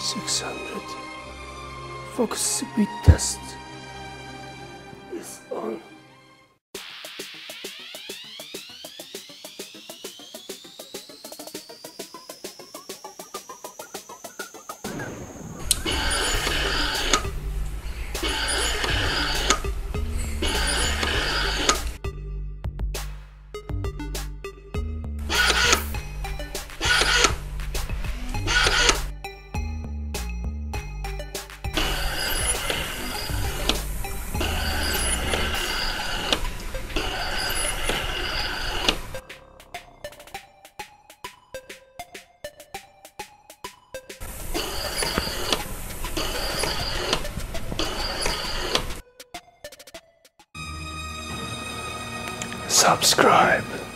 600. Focus speed test is on. Subscribe.